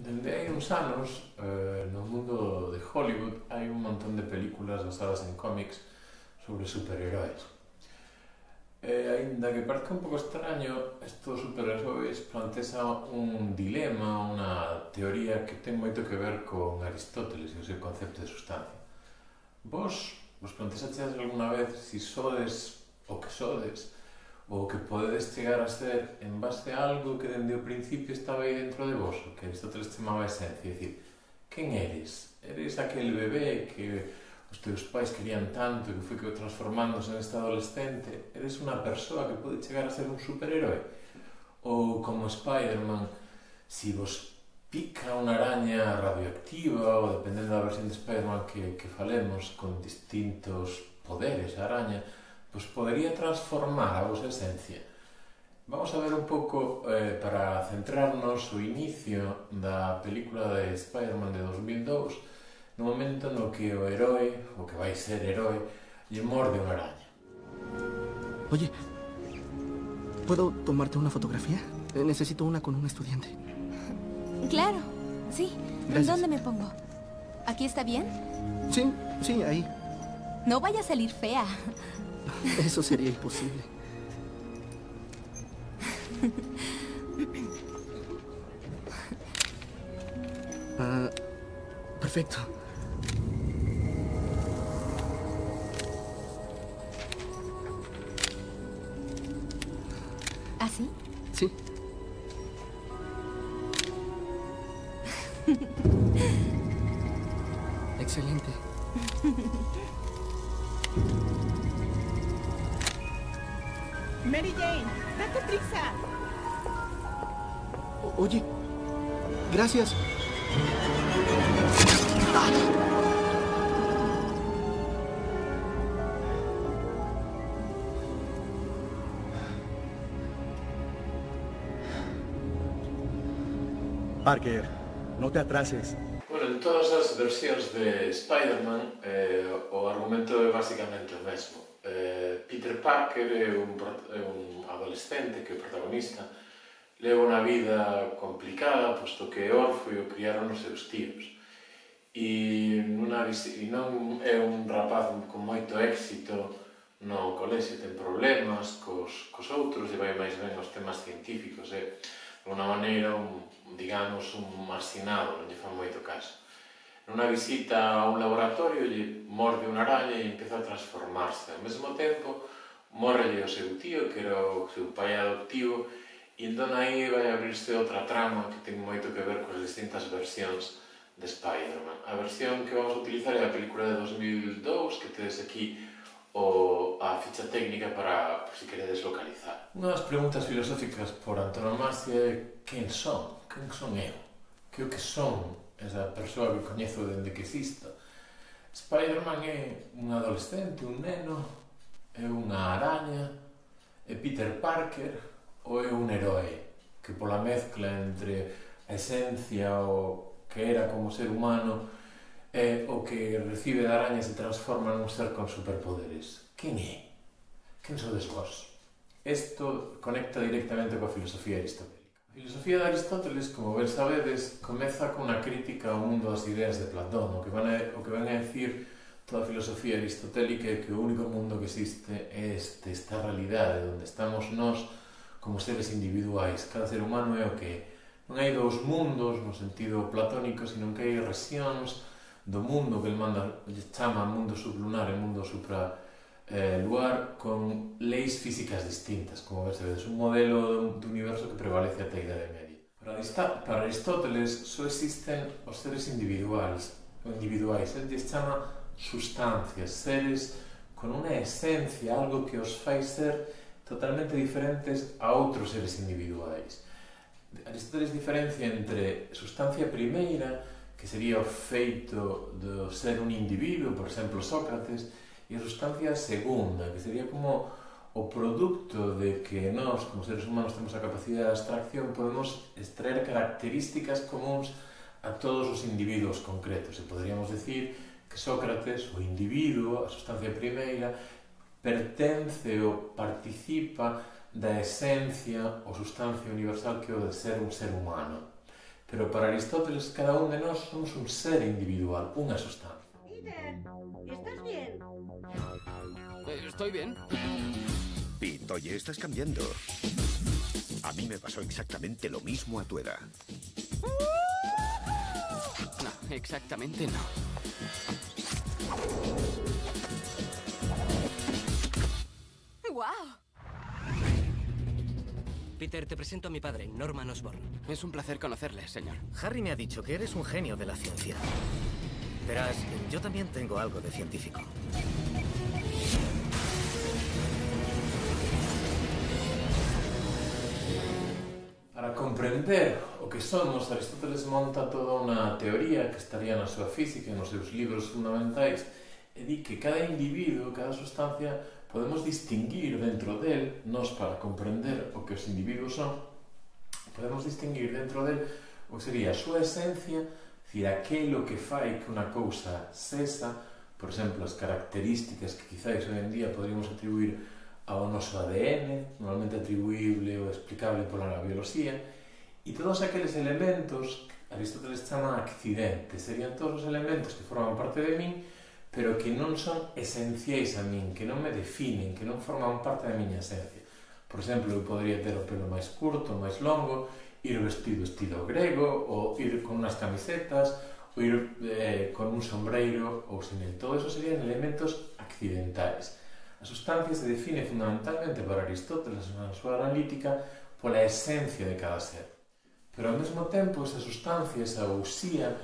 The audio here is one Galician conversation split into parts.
Dende hai uns anos, eh, no mundo de Hollywood, hai un montón de películas basadas en cómics sobre superheróis. E, eh, ainda que parezca un pouco extraño, estos superheróis planteza un dilema, unha teoría que ten moito que ver con Aristóteles e o seu concepto de sustancia. Vos vos plantexaches alguna vez si sodes o que sodes, o que podedes chegar a ser en base a algo que dende o principio estaba aí dentro de vos, o que Aristóteles chamaba esencia, é dicir, quen eres? Eres aquel bebé que os teus pais querían tanto que foi que transformándose neste adolescente? Eres unha persoa que pode chegar a ser un superhéroe? Ou como Spider-Man, si vos pica unha araña radioactiva ou dependendo da versión de Spider-Man que, que falemos con distintos poderes a araña, pois podería transformar a vosa esencia. Vamos a ver un pouco, eh, para centrarnos o inicio da película de Spider-Man de 2002, no momento no que o herói, o que vai ser herói, lle morde unha araña. Oye, ¿puedo tomarte una fotografía? Eh, Necesito una con un estudiante. Claro, sí. Gracias. ¿Dónde me pongo? ¿Aquí está bien? Sí, sí, ahí. No vaya a salir fea. Eso sería imposible. Ah, perfecto. Mary Jane, date prisa. O- oye, gracias. Parker, no te atrases. Bueno, en todas as versións de Spider-Man eh, o argumento é basicamente o mesmo. Parker é un, é un adolescente que é o protagonista leva unha vida complicada, posto que é orfo e o criaron os seus tíos. E, nunha, e non é un rapaz con moito éxito no colexio, ten problemas cos, cos outros e vai máis ben aos temas científicos. É, de unha maneira, un, digamos, un marxinado, non lle fan moito caso nunha visita a un laboratorio lle morde unha araña e empeza a transformarse. Ao mesmo tempo, morrelle o seu tío, que era o seu pai adoptivo, e entón aí vai abrirse outra trama que ten moito que ver coas distintas versións de Spider-Man. A versión que vamos a utilizar é a película de 2002, que tedes aquí o a ficha técnica para, por si queredes localizar. Unha das preguntas filosóficas por antonomasia é quen son? Quen son eu? Que o que son esa persoa que coñezo dende que exista? Spider-Man é un adolescente, un neno, é unha araña, é Peter Parker ou é un heroe que pola mezcla entre a esencia o que era como ser humano é o que recibe da araña se transforma nun ser con superpoderes. Quen é? Quen sodes vos? Isto conecta directamente coa filosofía aristotélica. A filosofía de Aristóteles, como ben sabedes, comeza cunha crítica ao mundo das ideas de Platón, o que van a, o que van a decir toda a filosofía aristotélica é que o único mundo que existe é este, esta realidade onde estamos nós como seres individuais. Cada ser humano é o que non hai dous mundos no sentido platónico, sino que hai rexións do mundo que el manda, chama mundo sublunar e mundo supra eh, luar con leis físicas distintas, como ves, vedes, un modelo do universo que prevalece ata a Idade Media. Para, para Aristóteles só existen os seres individuais, individuais, el chama sustancias, seres con unha esencia, algo que os fai ser totalmente diferentes a outros seres individuais. Aristóteles diferencia entre sustancia primeira, que sería o feito de ser un individuo, por exemplo, Sócrates, e a sustancia segunda, que sería como o producto de que nós, como seres humanos, temos a capacidade de abstracción, podemos extraer características comuns a todos os individuos concretos. E poderíamos decir que Sócrates, o individuo, a sustancia primeira, pertence ou participa da esencia ou sustancia universal que é o de ser un ser humano. Pero para Aristóteles, cada un de nós somos un ser individual, unha sustancia. Peter, ¿estás bien? Eh, estoy bien. Pete, oye, estás cambiando. A mí me pasó exactamente lo mismo a tu edad. No, exactamente no. ¡Guau! Peter, te presento a mi padre, Norman Osborn. Es un placer conocerle, señor. Harry me ha dicho que eres un genio de la ciencia. Verás, yo también tengo algo de científico. Para comprender o que somos, Aristóteles monta toda unha teoría que estaría na súa física e nos seus libros fundamentais e di que cada individuo, cada sustancia, podemos distinguir dentro del, nos para comprender o que os individuos son, podemos distinguir dentro del o que sería a súa esencia, dicir, aquilo que fai que unha cousa cesa, por exemplo, as características que quizáis hoxe en día poderíamos atribuir ao noso ADN, normalmente atribuible ou explicable pola biología, e todos aqueles elementos Aristóteles chama accidentes, serían todos os elementos que forman parte de min pero que non son esenciais a min, que non me definen, que non forman parte da miña esencia. Por exemplo, eu podría ter o pelo máis curto, máis longo, ir vestido estilo grego, ou ir con unhas camisetas, ou ir eh, con un sombreiro ou sin el. Todo eso serían elementos accidentais. A sustancia se define fundamentalmente para Aristóteles na súa analítica pola esencia de cada ser. Pero ao mesmo tempo, esa sustancia, esa usía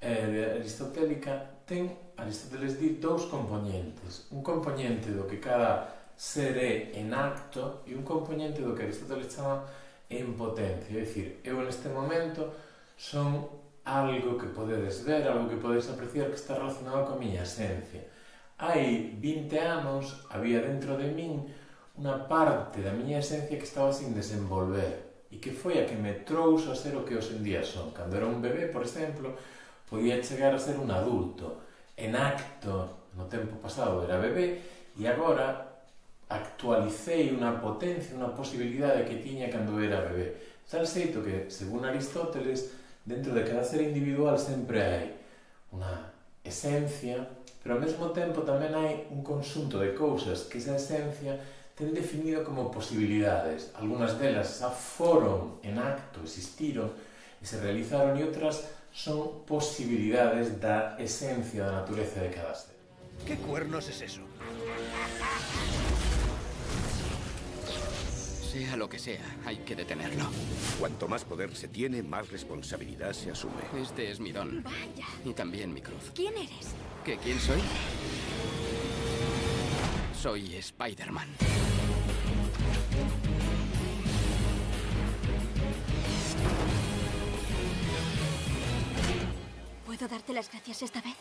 eh, aristotélica ten, Aristóteles di, dous componentes. Un componente do que cada ser é en acto e un componente do que Aristóteles chama en potencia. É dicir, eu neste momento son algo que podedes ver, algo que podedes apreciar que está relacionado coa miña esencia. Hai 20 anos había dentro de min unha parte da miña esencia que estaba sin desenvolver e que foi a que me trouxo a ser o que hoxe en día son. Cando era un bebé, por exemplo, Pois podía chegar a ser un adulto. En acto, no tempo pasado era bebé, e agora actualicei unha potencia, unha posibilidade que tiña cando era bebé. Tal xeito que, según Aristóteles, dentro de cada ser individual sempre hai unha esencia, pero ao mesmo tempo tamén hai un conxunto de cousas que esa esencia ten definido como posibilidades. Algunas delas xa foron en acto, existiron e se realizaron e outras son posibilidades da esencia da natureza de cada ser. ¿Qué cuernos es eso? Sea lo que sea, hay que detenerlo. Cuanto más poder se tiene, más responsabilidad se asume. Este es mi don. Vaya. Y también mi cruz. ¿Quién eres? ¿Que quién soy? Soy Spider-Man. ¿Puedo darte las gracias esta vez?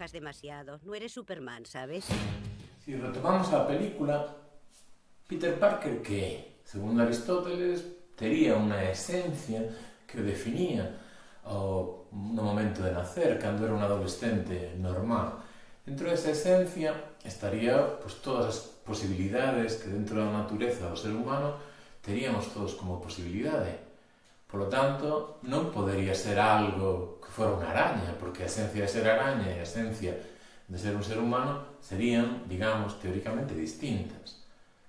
trabajas demasiado. No eres Superman, ¿sabes? Si retomamos la película, Peter Parker, que, según Aristóteles, tería una esencia que o definía ao no momento de nacer, cando era un adolescente normal. Dentro desa esencia estaría pues, todas as posibilidades que dentro da natureza do ser humano teríamos todos como posibilidade. Polo tanto, non podería ser algo que fora unha araña, porque a esencia de ser araña e a esencia de ser un ser humano serían, digamos, teóricamente distintas.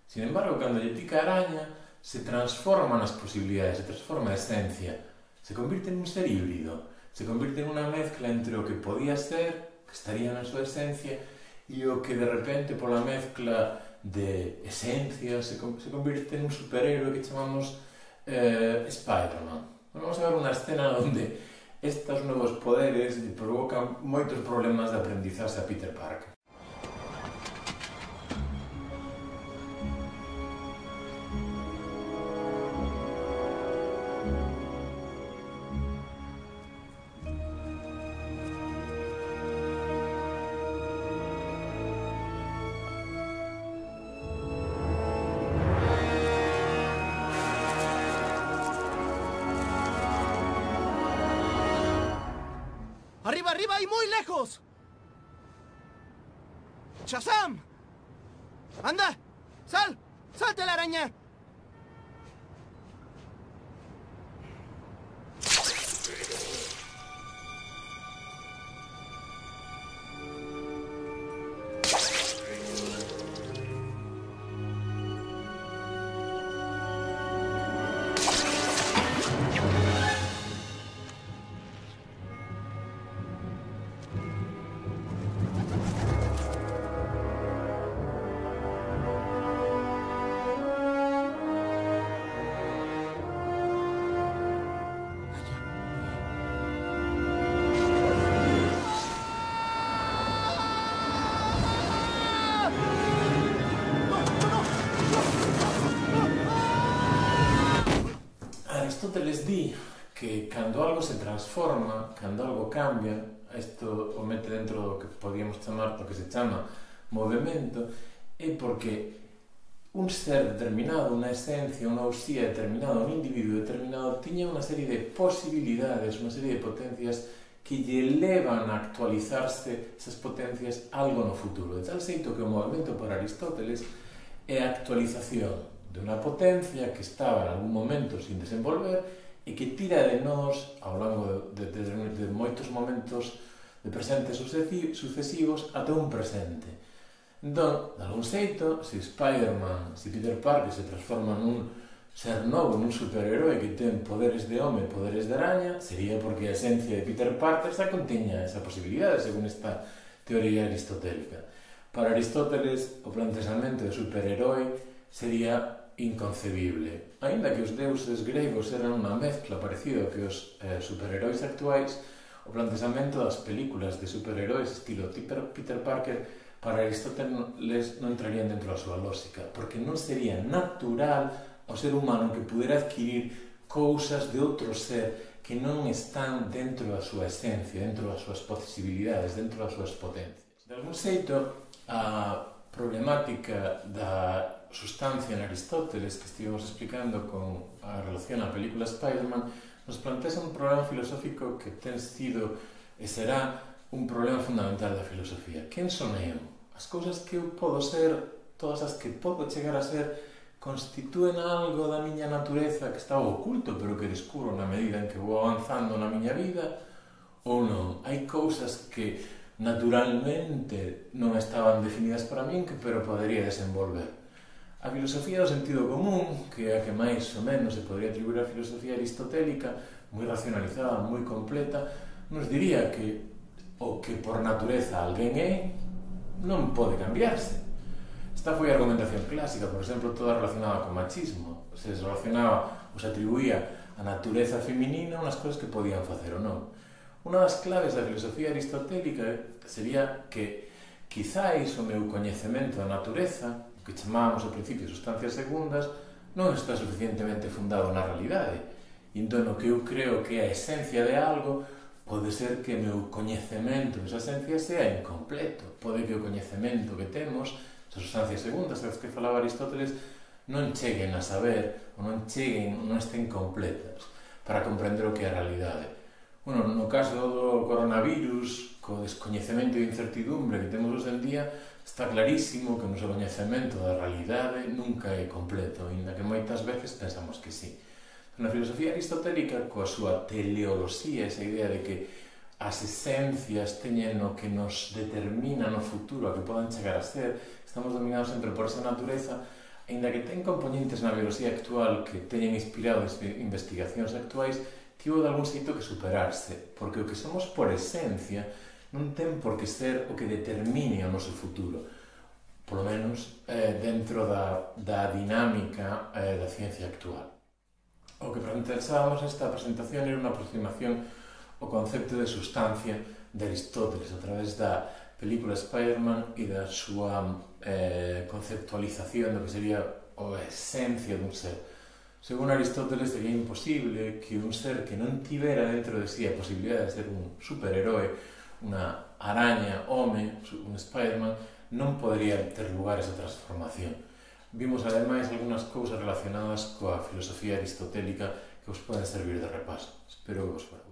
Sin embargo, cando lle pica a araña, se transforma nas posibilidades, se transforma a esencia, se convirte en un ser híbrido, se convirte en unha mezcla entre o que podía ser, que estaría na súa esencia, e o que de repente pola mezcla de esencia se, se convirte en un superhéroe que chamamos eh, Spider-Man. Vamos a ver unha escena onde estes novos poderes provocan moitos problemas de aprendizaxe a Peter Parker. Lejos! ¡Shazam! ¡Anda! onte les di que cando algo se transforma, cando algo cambia, isto o mete dentro do que podíamos chamar, do que se chama movimento, é porque un ser determinado, unha esencia, unha usía determinada, un individuo determinado, tiña unha serie de posibilidades, unha serie de potencias que lle levan a actualizarse esas potencias algo no futuro. De tal xeito que o movimento para Aristóteles é a actualización, de unha potencia que estaba en algún momento sin desenvolver e que tira de nós ao longo de, de, de, de moitos momentos de presentes sucesivos ata un presente. Entón, de algún xeito, se Spider-Man, se Peter Parker se transforma nun ser novo, nun superherói que ten poderes de home e poderes de araña, sería porque a esencia de Peter Parker xa contiña esa posibilidade, según esta teoría aristotélica. Para Aristóteles, o planteamento de superherói sería inconcebible. Ainda que os deuses gregos eran unha mezcla parecida que os eh, superheróis actuais, o plantexamento das películas de superheróis estilo Peter Parker para Aristóteles non entrarían dentro da súa lógica, porque non sería natural ao ser humano que pudera adquirir cousas de outro ser que non están dentro da súa esencia, dentro das súas posibilidades, dentro das súas potencias. De algún xeito, a problemática da sustancia en Aristóteles que estivemos explicando con a relación á película Spider-Man nos plantea un problema filosófico que ten sido e será un problema fundamental da filosofía. Quen son eu? As cousas que eu podo ser, todas as que podo chegar a ser, constitúen algo da miña natureza que estaba oculto, pero que descubro na medida en que vou avanzando na miña vida, ou non? Hai cousas que naturalmente non estaban definidas para min, que pero podería desenvolver. A filosofía do sentido común, que é a que máis ou menos se podría atribuir a filosofía aristotélica, moi racionalizada, moi completa, nos diría que o que por natureza alguén é non pode cambiarse. Esta foi a argumentación clásica, por exemplo, toda relacionada con machismo. Se relacionaba ou se atribuía a natureza feminina unhas cousas que podían facer ou non. Unha das claves da filosofía aristotélica sería que quizáis o meu coñecemento da natureza que chamábamos ao principio sustancias segundas, non está suficientemente fundado na realidade. Entón, o que eu creo que é a esencia de algo pode ser que o meu coñecemento desa esencia sea incompleto. Pode que o coñecemento que temos das sustancias segundas das que falaba Aristóteles non cheguen a saber ou non cheguen, non estén completas para comprender o que é a realidade. Bueno, no caso do coronavirus, co descoñecemento e incertidumbre que temos hoxe en día, Está clarísimo que o noso coñecemento da realidade nunca é completo, inda que moitas veces pensamos que sí. Na filosofía aristotélica, coa súa teleoloxía, esa idea de que as esencias teñen o que nos determina no futuro, a que podan chegar a ser, estamos dominados sempre por esa natureza, aínda que ten componentes na biología actual que teñen inspirado as investigacións actuais, tivo de algún xeito que superarse, porque o que somos por esencia non ten por que ser o que determine o noso futuro, polo menos eh, dentro da, da dinámica eh, da ciencia actual. O que presentábamos esta presentación era unha aproximación ao concepto de sustancia de Aristóteles a través da película Spider-Man e da súa eh, conceptualización do que sería a esencia dun ser. Según Aristóteles, sería imposible que un ser que non tivera dentro de sí a posibilidade de ser un superheroe unha araña home, un Spider-Man, non podría ter lugar esa transformación. Vimos ademais algunhas cousas relacionadas coa filosofía aristotélica que os poden servir de repaso. Espero que vos fora